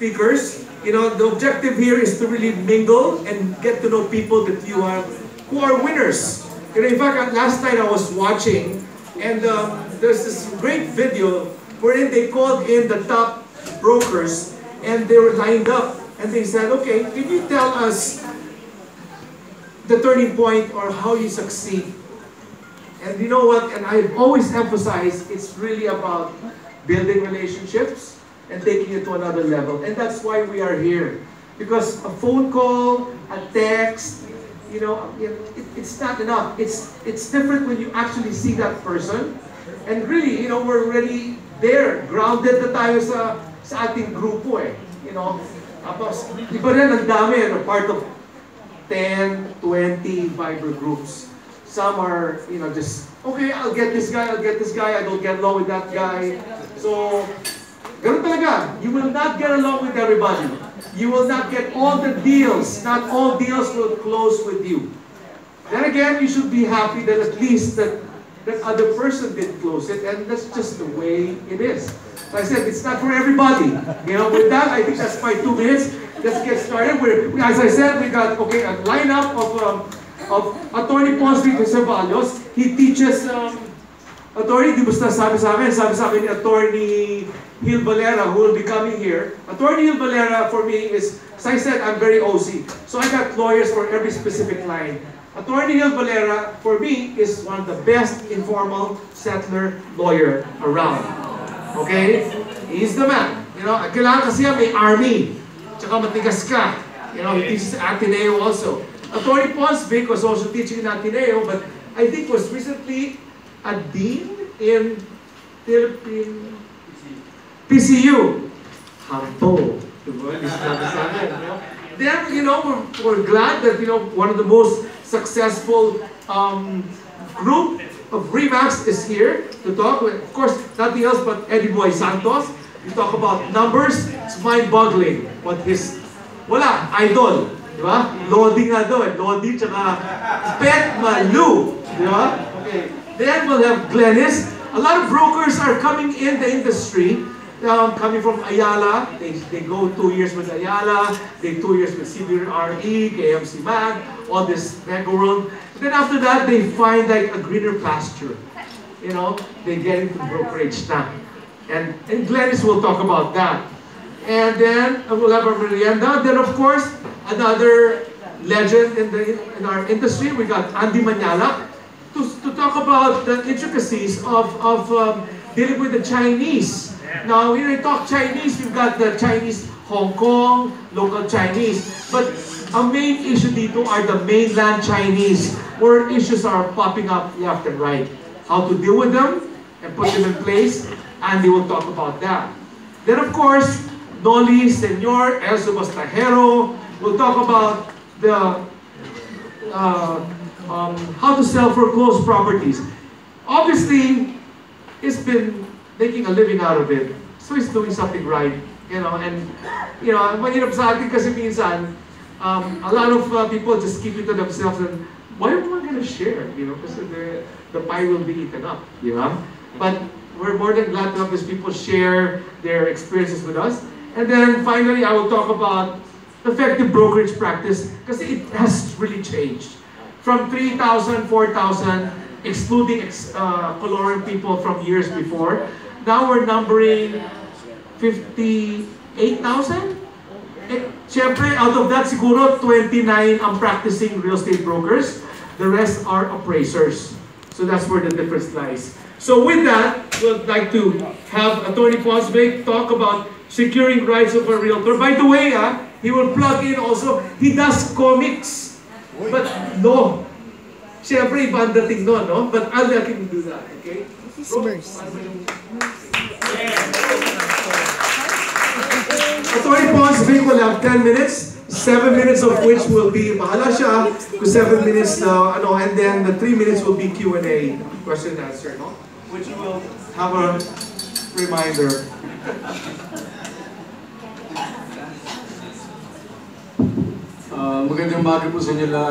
speakers. You know, the objective here is to really mingle and get to know people that you are, who are winners. You know, in fact, last night I was watching, and um, there's this great video wherein they called in the top brokers, and they were lined up, and they said, okay, can you tell us the turning point or how you succeed? And you know what? And I've always emphasized it's really about building relationships, and taking it to another level. And that's why we are here. Because a phone call, a text, you know, it, it's not enough. It's, it's different when you actually see that person. And really, you know, we're already there. Grounded na tayo sa, sa ating grupo eh. You know, tapos, di ba rin ang dami, ano, part of 10, 20 Viber groups. Some are, you know, just, okay, I'll get this guy, I'll get this guy, I don't get along with that guy. So, Ganun talaga. You will not get along with everybody. You will not get all the deals. Not all deals will close with you. Then again, you should be happy that at least that that other person did close it, and that's just the way it is. So I said, it's not for everybody. You know, with that, I think that's my two minutes. Let's get started. We're, as I said, we got, okay, a lineup of, um, of Attorney Ponce Vito Ceballos. He teaches, um, Attorney, di basta sabi sa amin, sabi sa amin ni Attorney Hill Valera, who will be coming here. Attorney Hill Valera, for me, is, as I said, I'm very OC. So I got lawyers for every specific line. Attorney Hill Valera, for me, is one of the best informal settler lawyer around. Okay? He's the man. You know, kailangan kasi may army. Tsaka matigas ka. You know, he teaches Ateneo also. Attorney Ponsvic was also teaching in Ateneo, but I think was recently a dean in Philippine PCU. Humble. Then, you know, we're, we're glad that, you know, one of the most successful um, group of Remax is here to talk. With, of course, nothing else but Eddie Boy Santos. We talk about numbers. It's mind-boggling what his, wala, idol. Di ba? Lodi nga daw eh. Lodi tsaka Pet Malu. Di ba? Okay. Then we'll have Glennis. A lot of brokers are coming in the industry um, coming from Ayala, they, they go two years with Ayala, they two years with CBRE, KMC Mag, all this world. Then after that, they find like a greener pasture. You know, they get into brokerage now. And, and Glennis will talk about that. And then we'll have our merienda. Then of course, another legend in, the, in our industry, we got Andy Manyala to, to talk about the intricacies of, of um, dealing with the Chinese now, when we talk Chinese, you've got the Chinese Hong Kong, local Chinese. But a main issue dito are the mainland Chinese, where issues are popping up left and right. How to deal with them and put them in place, and they will talk about that. Then, of course, Noli, Senor, Elso Bastajero will talk about the uh, um, how to sell foreclosed properties. Obviously, it's been making a living out of it. So he's doing something right, you know, and, you know, mahirap sa atin kasi minsan, um, a lot of uh, people just keep it to themselves and why am I going to share, you know, because the, the pie will be eaten up, you know. But we're more than glad to have these people share their experiences with us. And then finally, I will talk about effective brokerage practice because it has really changed. From 3,000, 4,000, excluding uh, colorum people from years before, now we're numbering 58,000? Eh, Siyempre, out of that, siguro 29 ang practicing real estate brokers. The rest are appraisers. So that's where the difference lies. So with that, we'd like to have Attorney Posbeck talk about securing rights of a realtor. By the way, ah, he will plug in also, he does comics. But no. Siyempre, iba ang dating no, no? But I'll let him do that, okay? Attorney Pons Vic will have 10 minutes, 7 minutes of which will be mahala siya, 7 minutes na, ano, and then the 3 minutes will be Q&A, question and answer, no? Which will have a reminder. Uh, magandang umaga po sa inyo lahat.